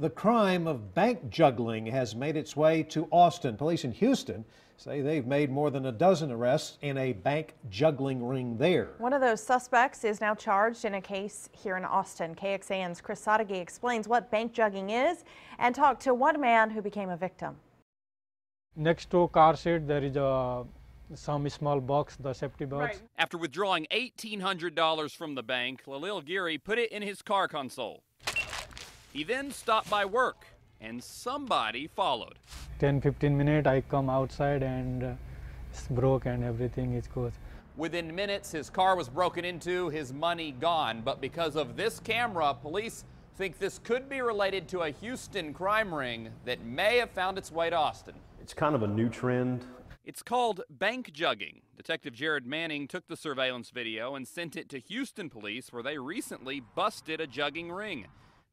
The crime of bank jugging has made its way to Austin. Police in Houston say they've made more than a dozen arrests in a bank jugging ring there. One of those suspects is now charged in a case here in Austin. KXAN's Chris Sadeghi explains what bank jugging is and talked to one man who became a victim. Next to car seat, there is a some small box, the safety box. After withdrawing $1,800 from the bank, Lalil Geary put it in his car console. He then stopped by work, and somebody followed. 10 15 minutes, I come outside and uh, it's broke and everything is goes. Within minutes, his car was broken into, his money gone. But because of this camera, police think this could be related to a Houston crime ring that may have found its way to Austin. It's kind of a new trend. It's called bank jugging. Detective Jared Manning took the surveillance video and sent it to Houston police, where they recently busted a jugging ring.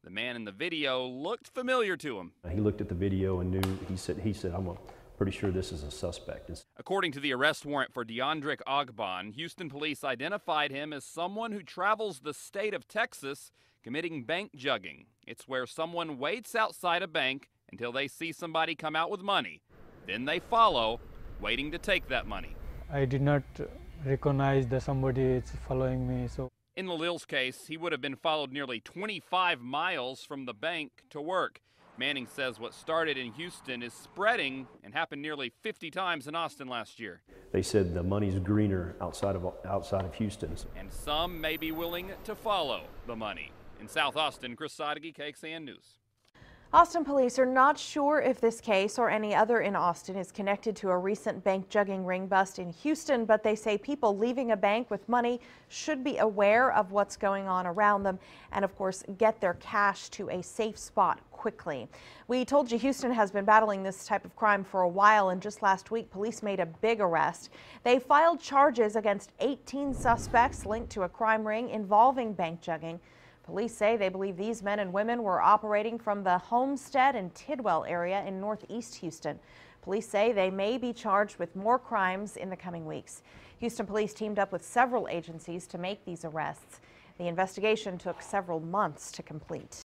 The man in the video looked familiar to him. He looked at the video and knew, he said, he said I'm pretty sure this is a suspect. According to the arrest warrant for Deondrick Ogbon, Houston police identified him as someone who travels the state of Texas committing bank jugging. It's where someone waits outside a bank until they see somebody come out with money. Then they follow, waiting to take that money. I did not recognize that somebody is following me, so In Lalil's case, he would have been followed nearly 25 miles from the bank to work. Manning says what started in Houston is spreading and happened nearly 50 times in Austin last year. they said the money's greener outside of outside of Houston. And some may be willing to follow the money. In South Austin, Chris Sadeghi, KXAN News. Austin police are not sure if this case or any other in Austin is connected to a recent bank jugging ring bust in Houston, but they say people leaving a bank with money should be aware of what's going on around them and, of course, get their cash to a safe spot quickly. We told you Houston has been battling this type of crime for a while, and just last week, police made a big arrest. They filed charges against 18 suspects linked to a crime ring involving bank jugging. Police say they believe these men and women were operating from the Homestead and Tidwell area in northeast Houston. Police say they may be charged with more crimes in the coming weeks. Houston police teamed up with several agencies to make these arrests. The investigation took several months to complete.